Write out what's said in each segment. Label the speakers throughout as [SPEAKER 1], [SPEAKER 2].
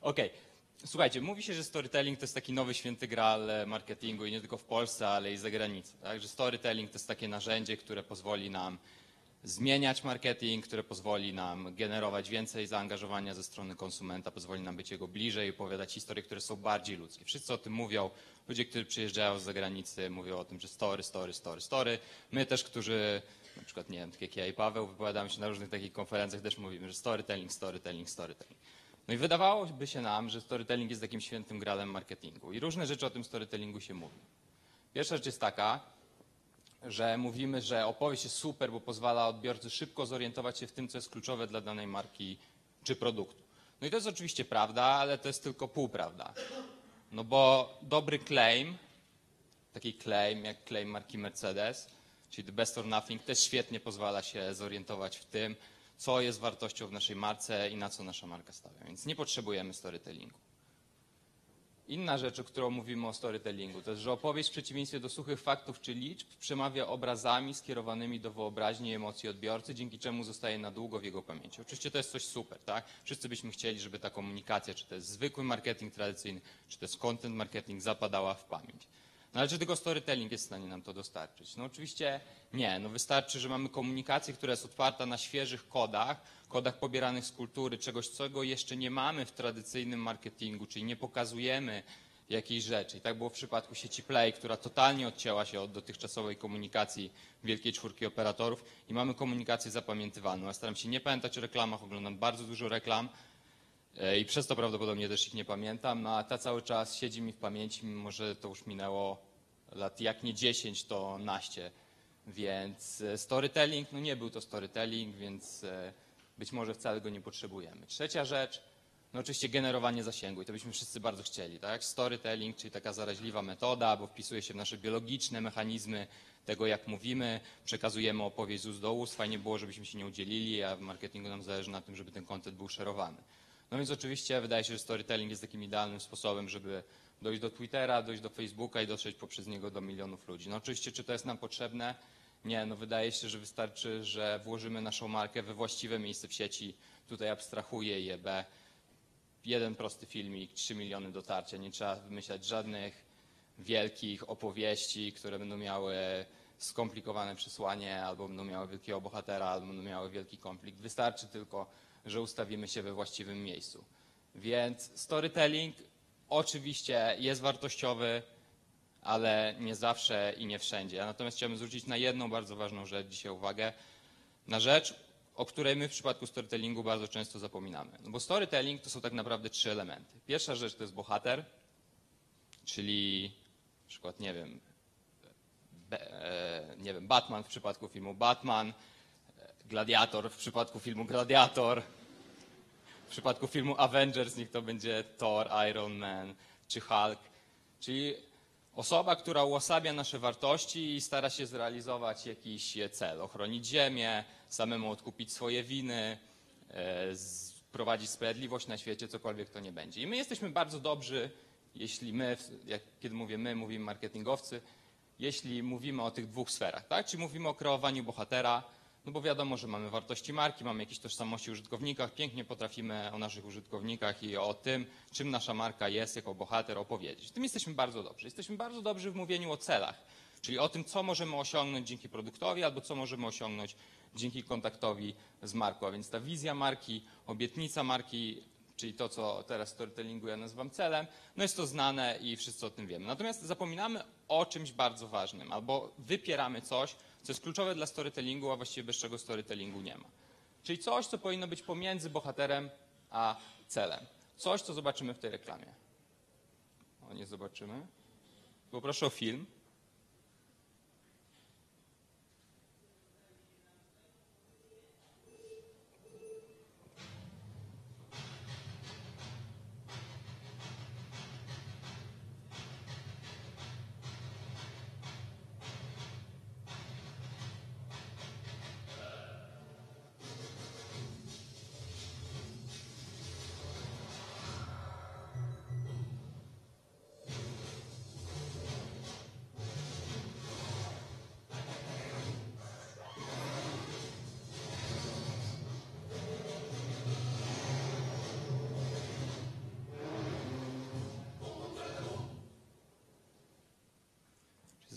[SPEAKER 1] Okej. Słuchajcie, mówi się, że storytelling to jest taki nowy święty graal marketingu i nie tylko w Polsce, ale i za granicą. Tak? Że storytelling to jest takie narzędzie, które pozwoli nam zmieniać marketing, które pozwoli nam generować więcej zaangażowania ze strony konsumenta, pozwoli nam być jego bliżej i opowiadać historie, które są bardziej ludzkie. Wszyscy o tym mówią. Ludzie, którzy przyjeżdżają z zagranicy, mówią o tym, że story, story, story, story. My też, którzy na przykład, nie wiem, tak jak ja i Paweł, wypowiadamy się na różnych takich konferencjach, też mówimy, że storytelling, storytelling, storytelling. No i wydawałoby się nam, że storytelling jest takim świętym gralem marketingu i różne rzeczy o tym storytellingu się mówi. Pierwsza rzecz jest taka, że mówimy, że opowieść jest super, bo pozwala odbiorcy szybko zorientować się w tym, co jest kluczowe dla danej marki czy produktu. No i to jest oczywiście prawda, ale to jest tylko półprawda. No bo dobry claim, taki claim jak claim marki Mercedes, czyli the best or nothing, też świetnie pozwala się zorientować w tym, co jest wartością w naszej marce i na co nasza marka stawia. Więc nie potrzebujemy storytellingu. Inna rzecz, o którą mówimy o storytellingu, to jest, że opowieść w przeciwieństwie do suchych faktów czy liczb przemawia obrazami skierowanymi do wyobraźni i emocji odbiorcy, dzięki czemu zostaje na długo w jego pamięci. Oczywiście to jest coś super, tak? Wszyscy byśmy chcieli, żeby ta komunikacja, czy to jest zwykły marketing tradycyjny, czy to jest content marketing, zapadała w pamięć. No ale czy tylko storytelling jest w stanie nam to dostarczyć? No oczywiście nie. No wystarczy, że mamy komunikację, która jest otwarta na świeżych kodach, kodach pobieranych z kultury, czegoś, czego jeszcze nie mamy w tradycyjnym marketingu, czyli nie pokazujemy jakiejś rzeczy. I tak było w przypadku sieci Play, która totalnie odcięła się od dotychczasowej komunikacji wielkiej czwórki operatorów i mamy komunikację zapamiętywaną. Ja staram się nie pamiętać o reklamach, oglądam bardzo dużo reklam i przez to prawdopodobnie też ich nie pamiętam, no a ta cały czas siedzi mi w pamięci, mimo że to już minęło lat jak nie 10, to naście. Więc e, storytelling, no nie był to storytelling, więc e, być może wcale go nie potrzebujemy. Trzecia rzecz, no oczywiście generowanie zasięgu i to byśmy wszyscy bardzo chcieli, tak? Storytelling, czyli taka zaraźliwa metoda, bo wpisuje się w nasze biologiczne mechanizmy tego, jak mówimy, przekazujemy opowieść z ust do ust. Fajnie było, żebyśmy się nie udzielili, a w marketingu nam zależy na tym, żeby ten content był szerowany. No więc oczywiście wydaje się, że storytelling jest takim idealnym sposobem, żeby dojść do Twittera, dojść do Facebooka i dotrzeć poprzez niego do milionów ludzi. No oczywiście, czy to jest nam potrzebne? Nie, no wydaje się, że wystarczy, że włożymy naszą markę we właściwe miejsce w sieci. Tutaj abstrahuję je, B. Jeden prosty filmik, 3 miliony dotarcia. Nie trzeba wymyślać żadnych wielkich opowieści, które będą miały skomplikowane przesłanie, albo będą miały wielkiego bohatera, albo będą miały wielki konflikt. Wystarczy tylko, że ustawimy się we właściwym miejscu. Więc storytelling oczywiście jest wartościowy, ale nie zawsze i nie wszędzie. Natomiast chciałbym zwrócić na jedną bardzo ważną rzecz dzisiaj uwagę, na rzecz, o której my w przypadku storytellingu bardzo często zapominamy. No bo storytelling to są tak naprawdę trzy elementy. Pierwsza rzecz to jest bohater, czyli na przykład, nie wiem, e, nie wiem, Batman w przypadku filmu Batman, Gladiator w przypadku filmu Gladiator, w przypadku filmu Avengers niech to będzie Thor, Iron Man czy Hulk, czyli Osoba, która uosabia nasze wartości i stara się zrealizować jakiś cel, ochronić ziemię, samemu odkupić swoje winy, e, prowadzić sprawiedliwość na świecie, cokolwiek to nie będzie. I my jesteśmy bardzo dobrzy, jeśli my, jak, kiedy mówię my, mówimy marketingowcy, jeśli mówimy o tych dwóch sferach, tak? Czyli mówimy o kreowaniu bohatera, no bo wiadomo, że mamy wartości marki, mamy jakieś tożsamości użytkownikach, pięknie potrafimy o naszych użytkownikach i o tym, czym nasza marka jest jako bohater opowiedzieć. W tym jesteśmy bardzo dobrzy. Jesteśmy bardzo dobrzy w mówieniu o celach, czyli o tym, co możemy osiągnąć dzięki produktowi albo co możemy osiągnąć dzięki kontaktowi z marką. A więc ta wizja marki, obietnica marki, czyli to, co teraz w storytellingu ja nazywam celem, no jest to znane i wszyscy o tym wiemy. Natomiast zapominamy o czymś bardzo ważnym albo wypieramy coś, co jest kluczowe dla storytellingu, a właściwie bez czego storytellingu nie ma. Czyli coś, co powinno być pomiędzy bohaterem a celem. Coś, co zobaczymy w tej reklamie. O, nie zobaczymy. Poproszę o film.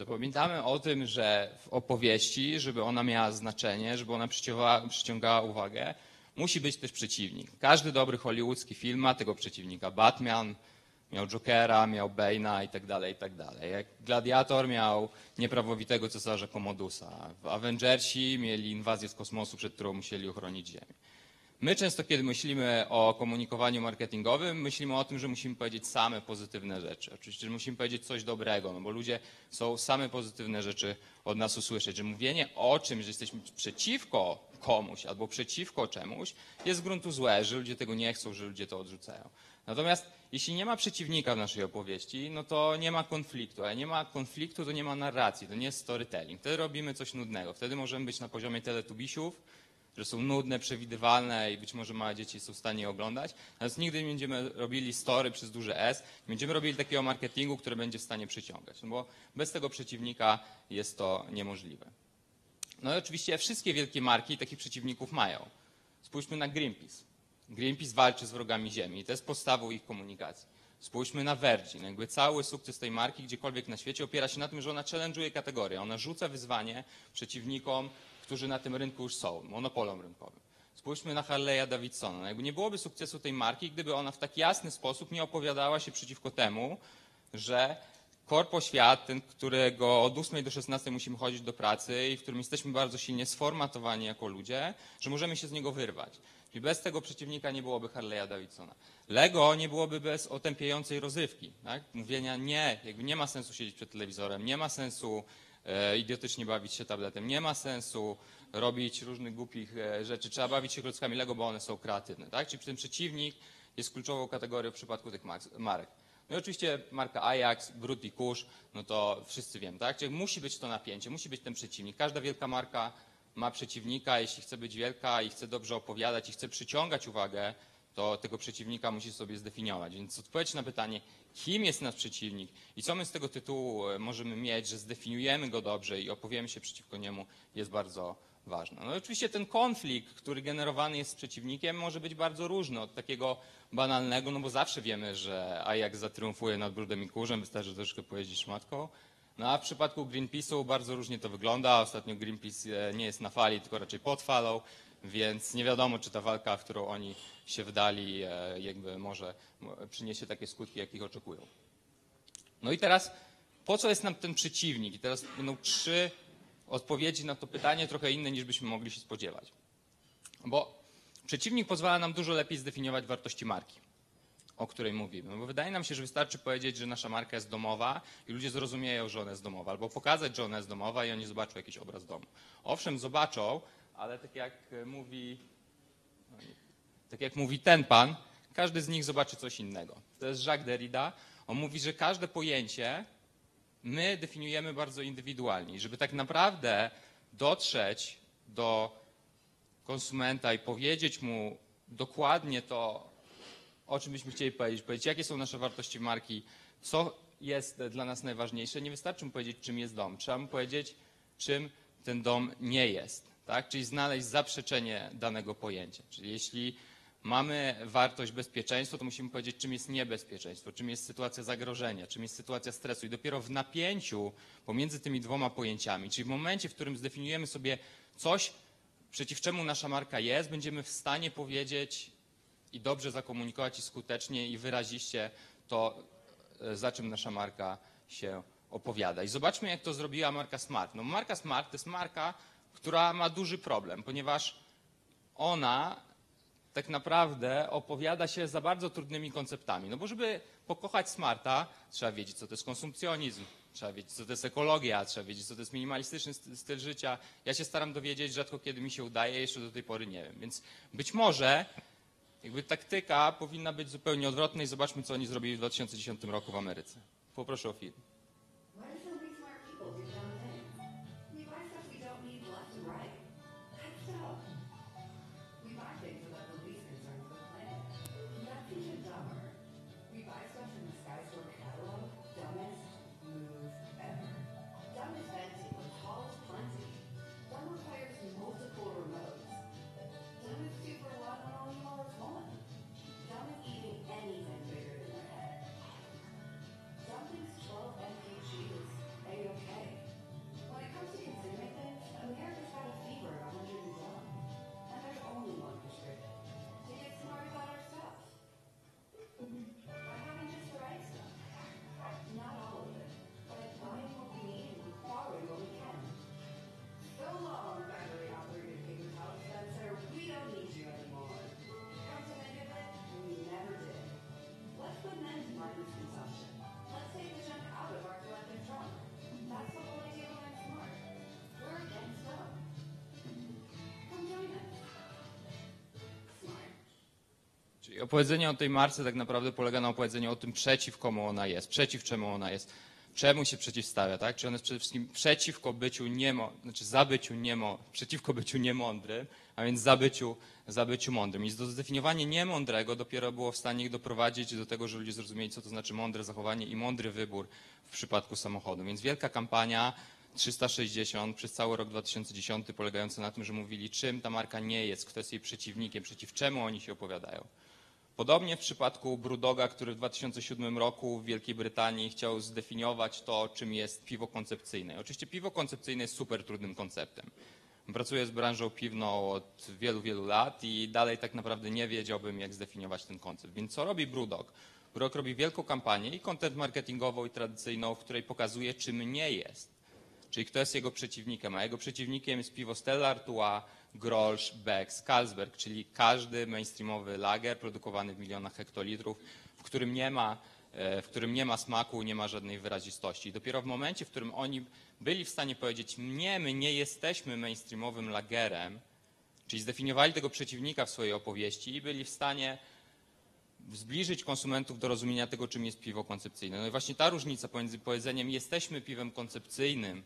[SPEAKER 1] Zapominamy o tym, że w opowieści, żeby ona miała znaczenie, żeby ona przyciągała, przyciągała uwagę, musi być też przeciwnik. Każdy dobry hollywoodzki film ma tego przeciwnika. Batman miał Jokera, miał Bane'a i tak dalej, i tak dalej. Gladiator miał nieprawowitego cesarza Komodusa. W Avengersi mieli inwazję z kosmosu, przed którą musieli ochronić Ziemię. My często, kiedy myślimy o komunikowaniu marketingowym, myślimy o tym, że musimy powiedzieć same pozytywne rzeczy. Oczywiście, że musimy powiedzieć coś dobrego, no bo ludzie są same pozytywne rzeczy od nas usłyszeć. Że mówienie o czym, że jesteśmy przeciwko komuś albo przeciwko czemuś, jest z gruntu złe, że ludzie tego nie chcą, że ludzie to odrzucają. Natomiast jeśli nie ma przeciwnika w naszej opowieści, no to nie ma konfliktu. A nie ma konfliktu, to nie ma narracji, to nie jest storytelling. Wtedy robimy coś nudnego. Wtedy możemy być na poziomie teletubisiów, że są nudne, przewidywalne i być może małe dzieci są w stanie je oglądać. Natomiast nigdy nie będziemy robili story przez duże S, nie będziemy robili takiego marketingu, który będzie w stanie przyciągać, no bo bez tego przeciwnika jest to niemożliwe. No i oczywiście wszystkie wielkie marki takich przeciwników mają. Spójrzmy na Greenpeace. Greenpeace walczy z wrogami Ziemi i to jest podstawą ich komunikacji. Spójrzmy na Virgin. Jakby cały sukces tej marki gdziekolwiek na świecie opiera się na tym, że ona challenge'uje kategorię. Ona rzuca wyzwanie przeciwnikom, którzy na tym rynku już są, monopolom rynkowym. Spójrzmy na Harley'a Davidsona. No jakby nie byłoby sukcesu tej marki, gdyby ona w tak jasny sposób nie opowiadała się przeciwko temu, że korpo świat, ten, którego od 8 do 16 musimy chodzić do pracy i w którym jesteśmy bardzo silnie sformatowani jako ludzie, że możemy się z niego wyrwać. Czyli bez tego przeciwnika nie byłoby Harley'a Davidsona. Lego nie byłoby bez otępiającej rozrywki. Tak? Mówienia nie, jakby nie ma sensu siedzieć przed telewizorem, nie ma sensu idiotycznie bawić się tabletem, nie ma sensu robić różnych głupich e, rzeczy. Trzeba bawić się klockami Lego, bo one są kreatywne. Tak? Czyli ten przeciwnik jest kluczową kategorią w przypadku tych marek. No i oczywiście marka Ajax, Brut i Kurz, no to wszyscy wiemy, tak? Czyli musi być to napięcie, musi być ten przeciwnik. Każda wielka marka ma przeciwnika, jeśli chce być wielka i chce dobrze opowiadać i chce przyciągać uwagę, to tego przeciwnika musi sobie zdefiniować. Więc odpowiedź na pytanie, kim jest nasz przeciwnik i co my z tego tytułu e, możemy mieć, że zdefiniujemy go dobrze i opowiemy się przeciwko niemu, jest bardzo ważna. No oczywiście ten konflikt, który generowany jest z przeciwnikiem, może być bardzo różny od takiego banalnego, no bo zawsze wiemy, że Ajax zatriumfuje nad brudem i kurzem, wystarczy troszkę pojeździć szmatką. No a w przypadku Greenpeace'u bardzo różnie to wygląda. Ostatnio Greenpeace e, nie jest na fali, tylko raczej pod falą, więc nie wiadomo, czy ta walka, w którą oni się wdali, e, jakby może przyniesie takie skutki, jakich oczekują. No i teraz, po co jest nam ten przeciwnik? I teraz będą trzy odpowiedzi na to pytanie, trochę inne niż byśmy mogli się spodziewać. Bo przeciwnik pozwala nam dużo lepiej zdefiniować wartości marki o której mówimy. No bo wydaje nam się, że wystarczy powiedzieć, że nasza marka jest domowa i ludzie zrozumieją, że ona jest domowa, albo pokazać, że ona jest domowa i oni zobaczą jakiś obraz domu. Owszem, zobaczą, ale tak jak mówi, tak jak mówi ten pan, każdy z nich zobaczy coś innego. To jest Jacques Derrida. On mówi, że każde pojęcie my definiujemy bardzo indywidualnie. Żeby tak naprawdę dotrzeć do konsumenta i powiedzieć mu dokładnie to, o czym byśmy chcieli powiedzieć, powiedzieć, jakie są nasze wartości marki, co jest dla nas najważniejsze. Nie wystarczy mu powiedzieć, czym jest dom. Trzeba mu powiedzieć, czym ten dom nie jest. Tak? Czyli znaleźć zaprzeczenie danego pojęcia. Czyli jeśli mamy wartość bezpieczeństwa, to musimy powiedzieć, czym jest niebezpieczeństwo, czym jest sytuacja zagrożenia, czym jest sytuacja stresu. I dopiero w napięciu pomiędzy tymi dwoma pojęciami, czyli w momencie, w którym zdefiniujemy sobie coś, przeciw czemu nasza marka jest, będziemy w stanie powiedzieć, i dobrze zakomunikować i skutecznie i wyraziście to, e, za czym nasza marka się opowiada. I zobaczmy, jak to zrobiła marka Smart. No, marka Smart to jest marka, która ma duży problem, ponieważ ona tak naprawdę opowiada się za bardzo trudnymi konceptami. No bo żeby pokochać Smarta, trzeba wiedzieć, co to jest konsumpcjonizm, trzeba wiedzieć, co to jest ekologia, trzeba wiedzieć, co to jest minimalistyczny styl życia. Ja się staram dowiedzieć, rzadko kiedy mi się udaje, jeszcze do tej pory nie wiem. Więc być może jakby taktyka powinna być zupełnie odwrotna i zobaczmy, co oni zrobili w 2010 roku w Ameryce. Poproszę o film. Czyli opowiedzenie o tej marce tak naprawdę polega na opowiedzeniu o tym, przeciw komu ona jest, przeciw czemu ona jest, czemu się przeciwstawia, tak? Czy ona jest przede wszystkim przeciwko byciu niemo, znaczy za byciu niemo, przeciwko byciu niemądrym, a więc za byciu, za byciu mądrym. I zdefiniowanie niemądrego dopiero było w stanie ich doprowadzić do tego, że ludzie zrozumieli, co to znaczy mądre zachowanie i mądry wybór w przypadku samochodu. Więc wielka kampania 360 przez cały rok 2010 polegająca na tym, że mówili, czym ta marka nie jest, kto jest jej przeciwnikiem, przeciw czemu oni się opowiadają. Podobnie w przypadku Brudoga, który w 2007 roku w Wielkiej Brytanii chciał zdefiniować to, czym jest piwo koncepcyjne. Oczywiście piwo koncepcyjne jest super trudnym konceptem. Pracuję z branżą piwną od wielu, wielu lat i dalej tak naprawdę nie wiedziałbym, jak zdefiniować ten koncept. Więc co robi Brewdog? Brewdog robi wielką kampanię i content marketingową i tradycyjną, w której pokazuje, czym nie jest. Czyli kto jest jego przeciwnikiem, a jego przeciwnikiem jest piwo Stella Artois, Grolsch, Becks, Carlsberg, czyli każdy mainstreamowy lager produkowany w milionach hektolitrów, w którym nie ma, e, w którym nie ma smaku, nie ma żadnej wyrazistości. I dopiero w momencie, w którym oni byli w stanie powiedzieć, nie, my nie jesteśmy mainstreamowym lagerem, czyli zdefiniowali tego przeciwnika w swojej opowieści i byli w stanie zbliżyć konsumentów do rozumienia tego, czym jest piwo koncepcyjne. No i właśnie ta różnica pomiędzy powiedzeniem jesteśmy piwem koncepcyjnym,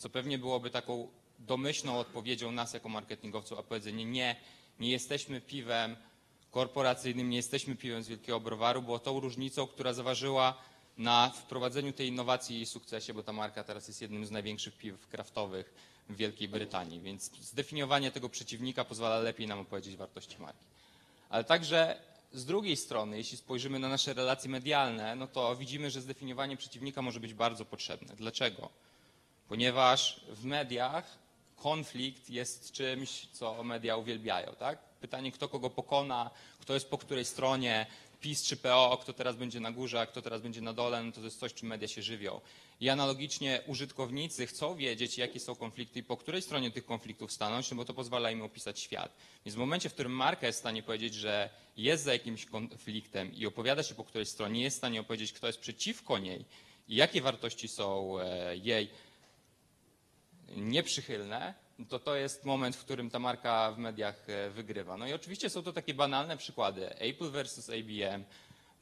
[SPEAKER 1] co pewnie byłoby taką domyślną odpowiedzią nas jako marketingowców, a powiedzenie nie, nie jesteśmy piwem korporacyjnym, nie jesteśmy piwem z wielkiego browaru, było tą różnicą, która zaważyła na wprowadzeniu tej innowacji i sukcesie, bo ta marka teraz jest jednym z największych piw kraftowych w Wielkiej Brytanii, więc zdefiniowanie tego przeciwnika pozwala lepiej nam opowiedzieć wartości marki. Ale także z drugiej strony, jeśli spojrzymy na nasze relacje medialne, no to widzimy, że zdefiniowanie przeciwnika może być bardzo potrzebne. Dlaczego? Ponieważ w mediach konflikt jest czymś, co media uwielbiają, tak? Pytanie, kto kogo pokona, kto jest po której stronie, PiS czy PO, kto teraz będzie na górze, a kto teraz będzie na dole, no to jest coś, czym media się żywią. I analogicznie użytkownicy chcą wiedzieć, jakie są konflikty i po której stronie tych konfliktów stanąć, no bo to pozwala im opisać świat. Więc w momencie, w którym marka jest w stanie powiedzieć, że jest za jakimś konfliktem i opowiada się po której stronie, jest w stanie opowiedzieć, kto jest przeciwko niej i jakie wartości są e, jej nieprzychylne, to to jest moment, w którym ta marka w mediach e, wygrywa. No i oczywiście są to takie banalne przykłady. Apple versus IBM,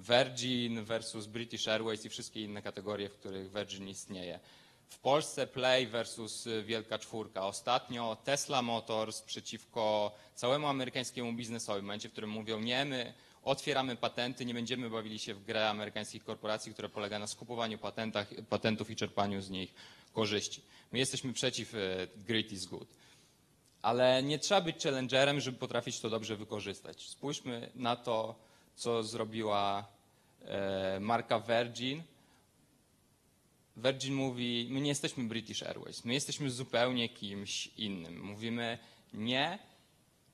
[SPEAKER 1] Virgin versus British Airways i wszystkie inne kategorie, w których Virgin istnieje. W Polsce Play versus Wielka Czwórka. Ostatnio Tesla Motors przeciwko całemu amerykańskiemu biznesowi, w momencie, w którym mówią nie, my otwieramy patenty, nie będziemy bawili się w grę amerykańskich korporacji, która polega na skupowaniu patentach, patentów i czerpaniu z nich korzyści. My jesteśmy przeciw e, great is good. Ale nie trzeba być challengerem, żeby potrafić to dobrze wykorzystać. Spójrzmy na to, co zrobiła e, marka Virgin. Virgin mówi, my nie jesteśmy British Airways, my jesteśmy zupełnie kimś innym. Mówimy nie,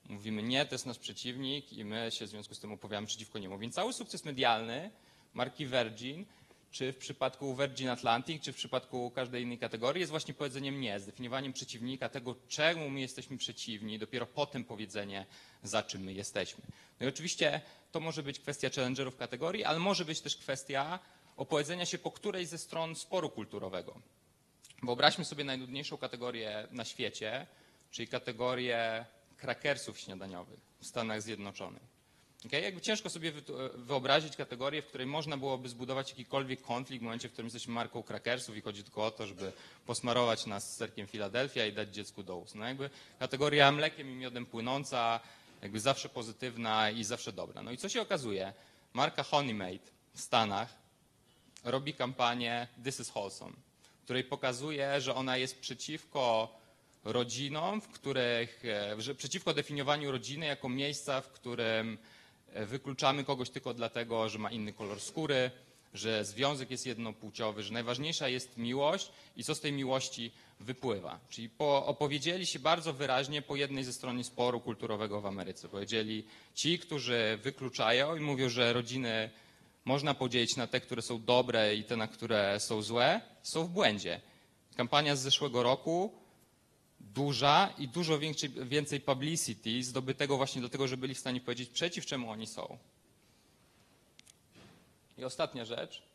[SPEAKER 1] mówimy nie, to jest nasz przeciwnik i my się w związku z tym opowiadamy przeciwko niemu. Więc cały sukces medialny marki Virgin czy w przypadku Virgin Atlantic, czy w przypadku każdej innej kategorii, jest właśnie powiedzeniem nie, zdefiniowaniem przeciwnika, tego czemu my jesteśmy przeciwni, dopiero potem powiedzenie, za czym my jesteśmy. No i oczywiście to może być kwestia challengerów kategorii, ale może być też kwestia opowiedzenia się po której ze stron sporu kulturowego. Wyobraźmy sobie najnudniejszą kategorię na świecie, czyli kategorię krakersów śniadaniowych w Stanach Zjednoczonych. Okay? Jakby ciężko sobie wyobrazić kategorię, w której można byłoby zbudować jakikolwiek konflikt w momencie, w którym jesteśmy marką krakersów i chodzi tylko o to, żeby posmarować nas serkiem Filadelfia i dać dziecku do ust. No jakby kategoria mlekiem i miodem płynąca, jakby zawsze pozytywna i zawsze dobra. No i co się okazuje? Marka Honeymade w Stanach robi kampanię This is Wholesome, w której pokazuje, że ona jest przeciwko rodzinom, w których, e, że przeciwko definiowaniu rodziny jako miejsca, w którym wykluczamy kogoś tylko dlatego, że ma inny kolor skóry, że związek jest jednopłciowy, że najważniejsza jest miłość i co z tej miłości wypływa. Czyli po, opowiedzieli się bardzo wyraźnie po jednej ze stron sporu kulturowego w Ameryce. Powiedzieli ci, którzy wykluczają i mówią, że rodziny można podzielić na te, które są dobre i te, na które są złe, są w błędzie. Kampania z zeszłego roku duża i dużo więcej, więcej publicity zdobytego właśnie dlatego, że byli w stanie powiedzieć, przeciw czemu oni są. I ostatnia rzecz.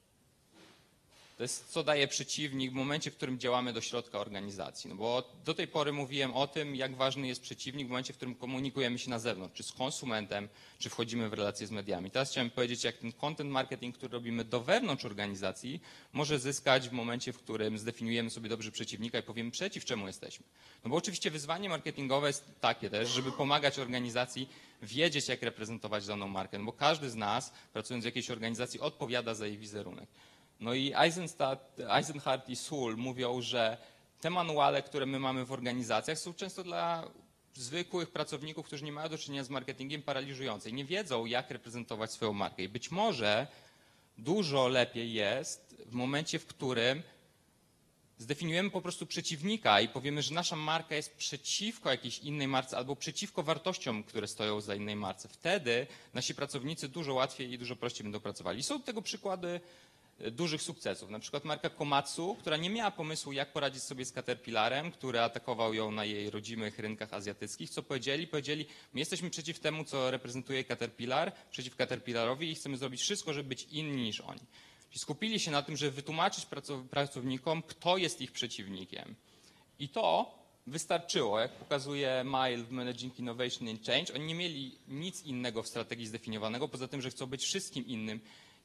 [SPEAKER 1] To jest co daje przeciwnik w momencie, w którym działamy do środka organizacji. No bo do tej pory mówiłem o tym, jak ważny jest przeciwnik w momencie, w którym komunikujemy się na zewnątrz, czy z konsumentem, czy wchodzimy w relacje z mediami. Teraz chciałem powiedzieć, jak ten content marketing, który robimy do wewnątrz organizacji, może zyskać w momencie, w którym zdefiniujemy sobie dobrze przeciwnika i powiemy, przeciw czemu jesteśmy. No bo oczywiście wyzwanie marketingowe jest takie też, żeby pomagać organizacji wiedzieć, jak reprezentować daną markę, no bo każdy z nas, pracując w jakiejś organizacji, odpowiada za jej wizerunek. No i Eisenhardt i Suhl mówią, że te manuale, które my mamy w organizacjach, są często dla zwykłych pracowników, którzy nie mają do czynienia z marketingiem, paraliżujące i nie wiedzą, jak reprezentować swoją markę. I być może dużo lepiej jest w momencie, w którym zdefiniujemy po prostu przeciwnika i powiemy, że nasza marka jest przeciwko jakiejś innej marce albo przeciwko wartościom, które stoją za innej marce. Wtedy nasi pracownicy dużo łatwiej i dużo prościej będą pracowali. Są tego przykłady dużych sukcesów. Na przykład marka Komatsu, która nie miała pomysłu, jak poradzić sobie z Caterpillarem, który atakował ją na jej rodzimych rynkach azjatyckich. Co powiedzieli? Powiedzieli, my jesteśmy przeciw temu, co reprezentuje Caterpillar, przeciw Caterpillarowi i chcemy zrobić wszystko, żeby być inni niż oni. Czyli skupili się na tym, żeby wytłumaczyć pracow- pracownikom, kto jest ich przeciwnikiem. I to wystarczyło, jak pokazuje Mile w Managing Innovation and Change. Oni nie mieli nic innego w strategii zdefiniowanego, poza tym, że chcą być wszystkim innym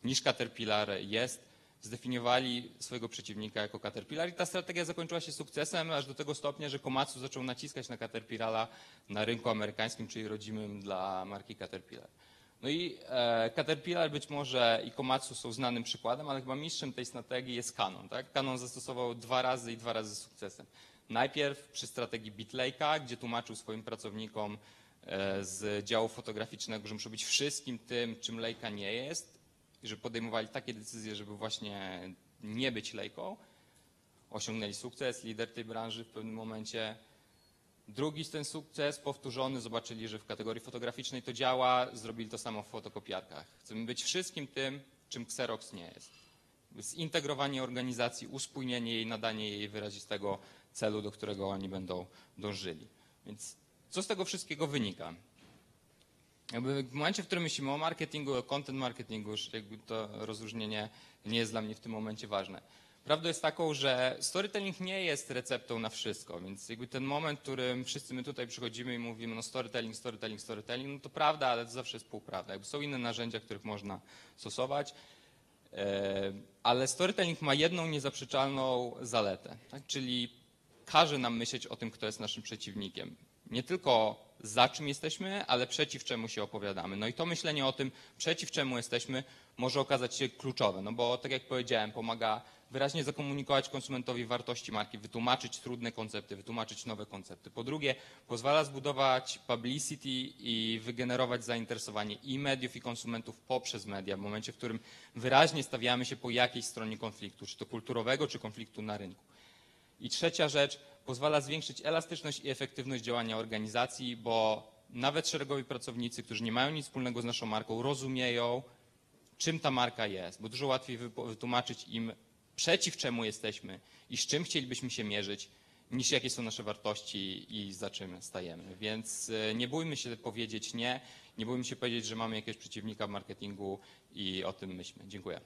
[SPEAKER 1] niż Caterpillar jest. Zdefiniowali swojego przeciwnika jako Caterpillar i ta strategia zakończyła się sukcesem, aż do tego stopnia, że Komatsu zaczął naciskać na Caterpillara na rynku amerykańskim, czyli rodzimym dla marki Caterpillar. No i e, Caterpillar być może i Komatsu są znanym przykładem, ale chyba mistrzem tej strategii jest Canon. Tak? Canon zastosował dwa razy i dwa razy z sukcesem. Najpierw przy strategii BitLake'a, gdzie tłumaczył swoim pracownikom e, z działu fotograficznego, że muszą być wszystkim tym, czym Leica nie jest że podejmowali takie decyzje, żeby właśnie nie być Leiką. Osiągnęli sukces, lider tej branży w pewnym momencie. Drugi ten sukces powtórzony, zobaczyli, że w kategorii fotograficznej to działa, zrobili to samo w fotokopiarkach. Chcemy być wszystkim tym, czym Xerox nie jest. Zintegrowanie organizacji, uspójnienie jej, nadanie jej wyrazistego celu, do którego oni będą dążyli. Więc co z tego wszystkiego wynika? Jakby w momencie, w którym myślimy o marketingu, o content marketingu, już jakby to rozróżnienie nie jest dla mnie w tym momencie ważne. Prawdą jest taką, że storytelling nie jest receptą na wszystko, więc jakby ten moment, w którym wszyscy my tutaj przychodzimy i mówimy, no storytelling, storytelling, storytelling, no to prawda, ale to zawsze jest półprawda. Jakby są inne narzędzia, których można stosować, e, ale storytelling ma jedną niezaprzeczalną zaletę, tak? czyli każe nam myśleć o tym, kto jest naszym przeciwnikiem. Nie tylko za czym jesteśmy, ale przeciw czemu się opowiadamy. No i to myślenie o tym, przeciw czemu jesteśmy, może okazać się kluczowe, no bo tak jak powiedziałem, pomaga wyraźnie zakomunikować konsumentowi wartości marki, wytłumaczyć trudne koncepty, wytłumaczyć nowe koncepty. Po drugie, pozwala zbudować publicity i wygenerować zainteresowanie i mediów, i konsumentów poprzez media, w momencie, w którym wyraźnie stawiamy się po jakiejś stronie konfliktu, czy to kulturowego, czy konfliktu na rynku. I trzecia rzecz, pozwala zwiększyć elastyczność i efektywność działania organizacji, bo nawet szeregowi pracownicy, którzy nie mają nic wspólnego z naszą marką, rozumieją, czym ta marka jest, bo dużo łatwiej wytłumaczyć im, przeciw czemu jesteśmy i z czym chcielibyśmy się mierzyć, niż jakie są nasze wartości i za czym stajemy. Więc e, nie bójmy się powiedzieć nie, nie bójmy się powiedzieć, że mamy jakiegoś przeciwnika w marketingu i o tym myślmy. Dziękuję.